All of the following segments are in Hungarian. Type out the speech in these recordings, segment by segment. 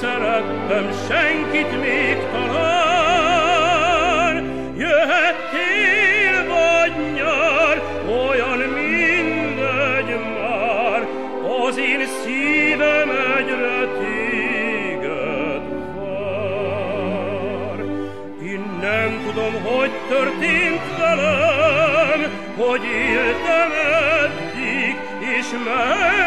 ismertem senkit még talán. Jöhettél vagy nyár, olyan mindegy már, az én szívem egyre téged vár. Én nem tudom, hogy történt velem, hogy éltem eddig, és merre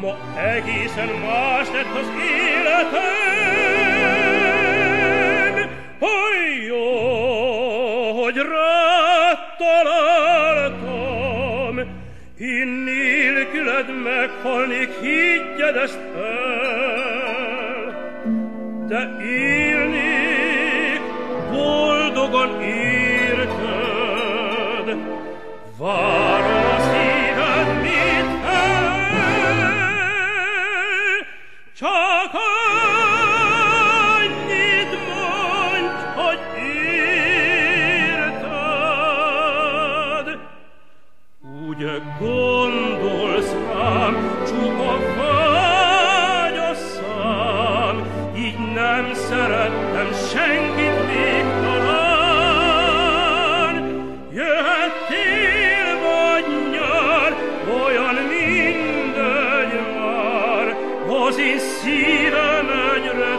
Ma egészen más lett az életem. Hogy jó, hogy rád találtam, én nélküled meghalnék, higgyed ezt el. De élnék boldogan érted, gondolsz rám, csupa così si da